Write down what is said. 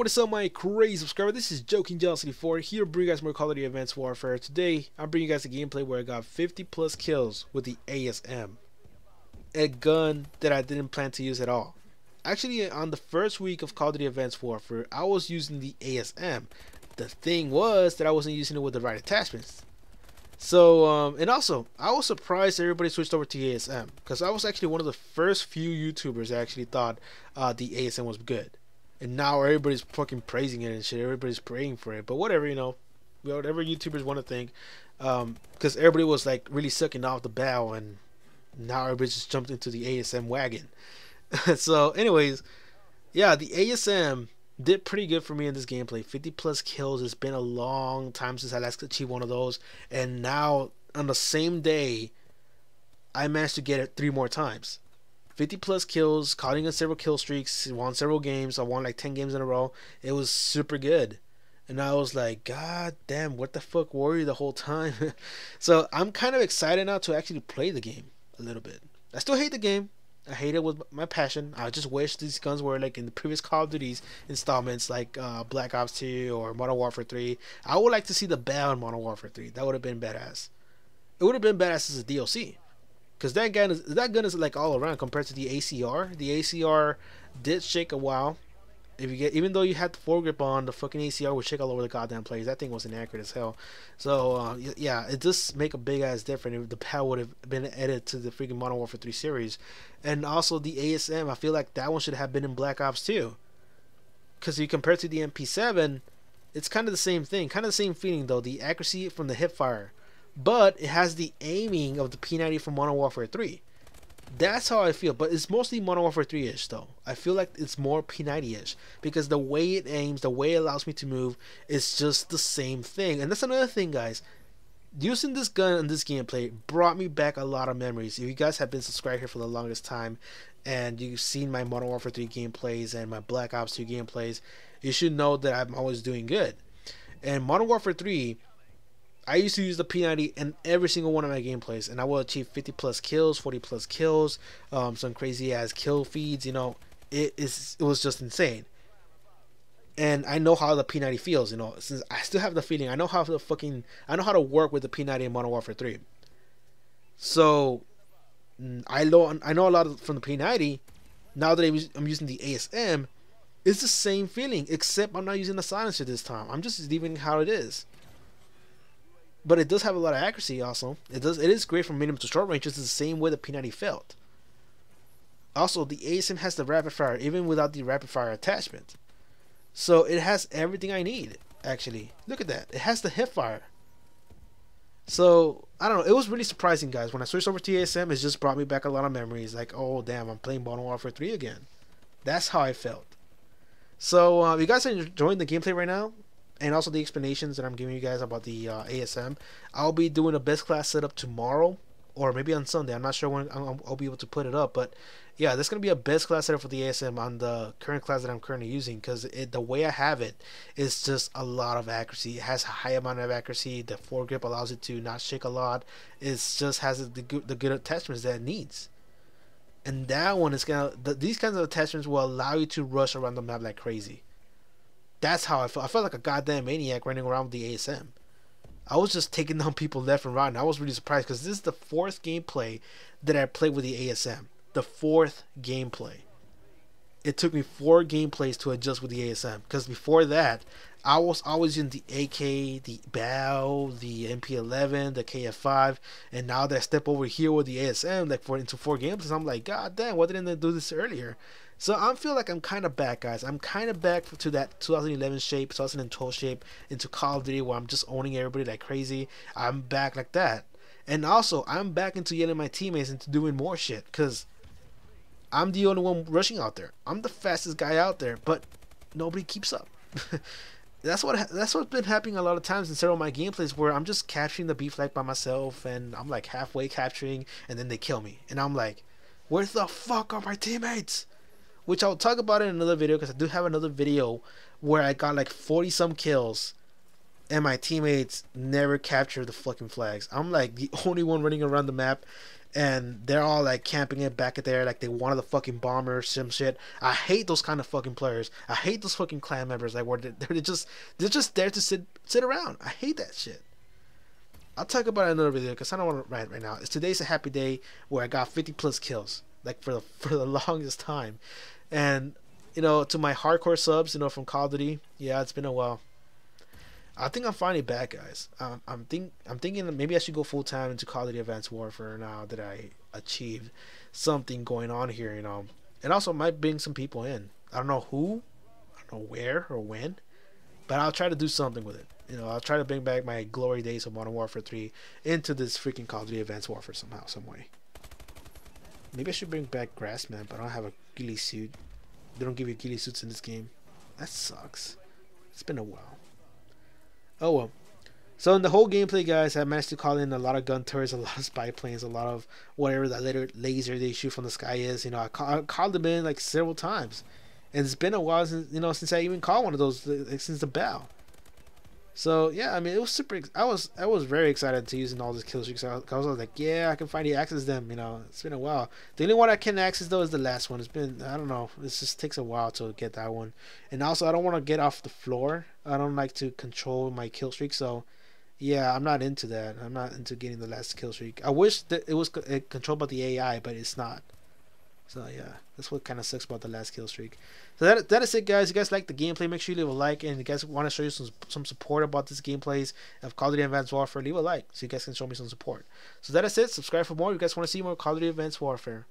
what is up my crazy subscriber? This is Joking Jealousy 4 here to bring you guys more Call of Duty Advanced Warfare. Today, I'm bringing you guys a gameplay where I got 50 plus kills with the ASM. A gun that I didn't plan to use at all. Actually, on the first week of Call of Duty Advanced Warfare, I was using the ASM. The thing was that I wasn't using it with the right attachments. So, um, and also, I was surprised everybody switched over to ASM because I was actually one of the first few YouTubers that actually thought uh, the ASM was good and now everybody's fucking praising it and shit. Everybody's praying for it, but whatever, you know, whatever YouTubers want to think, because um, everybody was like really sucking off the BAL, and now everybody just jumped into the ASM wagon. so, anyways, yeah, the ASM did pretty good for me in this gameplay. 50 plus kills. It's been a long time since I last achieved one of those, and now on the same day, I managed to get it three more times. 50 plus kills, caught in several kill streaks, won several games. I won like 10 games in a row. It was super good. And I was like, God damn, what the fuck were you the whole time? so I'm kind of excited now to actually play the game a little bit. I still hate the game. I hate it with my passion. I just wish these guns were like in the previous Call of Duty's installments, like uh, Black Ops 2 or Modern Warfare 3. I would like to see the BAL in Modern Warfare 3. That would have been badass. It would have been badass as a DLC because that gun is that gun is like all around compared to the ACR. The ACR did shake a while. If you get even though you had the foregrip on, the fucking ACR would shake all over the goddamn place. That thing was inaccurate as hell. So uh, yeah, it does make a big ass difference if the BAL would have been added to the freaking Modern Warfare 3 series, and also the ASM. I feel like that one should have been in Black Ops 2. Because you compare to the MP7, it's kind of the same thing, kind of the same feeling though. The accuracy from the hip fire but it has the aiming of the P90 from Modern Warfare 3. That's how I feel, but it's mostly Modern Warfare 3 ish though. I feel like it's more P90 ish because the way it aims, the way it allows me to move, is just the same thing. And that's another thing, guys. Using this gun in this gameplay brought me back a lot of memories. If you guys have been subscribed here for the longest time and you've seen my Modern Warfare 3 gameplays and my Black Ops 2 gameplays, you should know that I'm always doing good. And Modern Warfare 3 I used to use the P90 in every single one of my gameplays, and I will achieve 50 plus kills, 40 plus kills, um, some crazy ass kill feeds. You know, it is it was just insane. And I know how the P90 feels. You know, since I still have the feeling, I know how the fucking I know how to work with the P90 in Modern Warfare 3. So I know I know a lot of, from the P90. Now that I'm using the ASM, it's the same feeling, except I'm not using the silencer this time. I'm just leaving how it is but it does have a lot of accuracy also. It does it is great from medium to short range it's the same way the p90 felt. Also the asm has the rapid fire even without the rapid fire attachment. So it has everything i need actually. Look at that. It has the hip fire. So i don't know. It was really surprising guys. When i switched over to asm it just brought me back a lot of memories like oh damn i'm playing modern warfare 3 again. That's how i felt. So uh, you guys are enjoying the gameplay right now and also the explanations that I'm giving you guys about the uh, ASM. I'll be doing a best class setup tomorrow or maybe on Sunday. I'm not sure when I'll, be able to put it up, but yeah, there's gonna be a best class setup for the ASM on the current class that I'm currently using because the way I have it is just a lot of accuracy. It has a high amount of accuracy. The foregrip allows it to not shake a lot. It just has the good, the good attachments that it needs. And that one is gonna the, these kinds of attachments will allow you to rush around the map like crazy. That's how I felt. I felt like a goddamn maniac running around with the ASM. I was just taking down people left and right, and I was really surprised because this is the fourth gameplay that I played with the ASM. The fourth gameplay. It took me four gameplays to adjust with the ASM because before that, I was always in the AK, the BAL, the MP11, the KF5, and now that I step over here with the ASM, like for into four gameplays, I'm like, God damn, why didn't I do this earlier? So I feel like I'm kind of back, guys. I'm kind of back to that 2011 shape, 2012 shape, into Call of Duty where I'm just owning everybody like crazy. I'm back like that. And also, I'm back into yelling my teammates into doing more shit because I'm the only one rushing out there. I'm the fastest guy out there, but nobody keeps up. that's what that's what's been happening a lot of times in several of my gameplays where I'm just capturing the B flag by myself and I'm like halfway capturing and then they kill me and I'm like, where the fuck are my teammates? Which I'll talk about in another video because I do have another video where I got like 40 some kills and my teammates never capture the fucking flags. I'm like the only one running around the map, and they're all like camping it back at there like they wanted the fucking bomber some shit. I hate those kind of fucking players. I hate those fucking clan members like where they're, just they're just there to sit sit around. I hate that shit. I'll talk about it another video because I don't want to rant right now. Today's a happy day where I got 50 plus kills like for the for the longest time, and you know to my hardcore subs, you know from Call of Duty, yeah, it's been a while. I think I'm finally back, guys. Um, I'm think I'm thinking maybe I should go full time into Call of Duty Advanced Warfare now that I achieved something going on here, you know, and also might bring some people in. I don't know who, I don't know where or when, but I'll try to do something with it. You know, I'll try to bring back my glory days of Modern Warfare 3 into this freaking Call of Duty Advanced Warfare somehow, some way. Maybe I should bring back Grassman, but I don't have a ghillie suit. They don't give you ghillie suits in this game. That sucks. It's been a while. Oh well. So in the whole gameplay, guys, I managed to call in a lot of gun turrets, a lot of spy planes, a lot of whatever that later laser they shoot from the sky is. You know, I, call, I called them in like several times, and it's been a while since you know since I even called one of those like, since the BAL. So yeah, I mean it was super. I was I was very excited to using all these kill streaks. I was, I was like, yeah, I can finally access them. You know, it's been a while. The only one I can access though is the last one. It's been I don't know. It just takes a while to get that one. And also I don't want to get off the floor. I don't like to control my kill streak. So yeah, I'm not into that. I'm not into getting the last kill streak. I wish that it was controlled by the AI, but it's not. So yeah, that's what kind of sucks about the last kill streak. So that that is it, guys. If you guys like the gameplay, make sure you leave a like, and if you guys want to show you some some support about this gameplays of Call of Duty Advanced Warfare, leave a like so you guys can show me some support. So that is it. Subscribe for more. If you guys want to see more Call of Duty Advanced Warfare.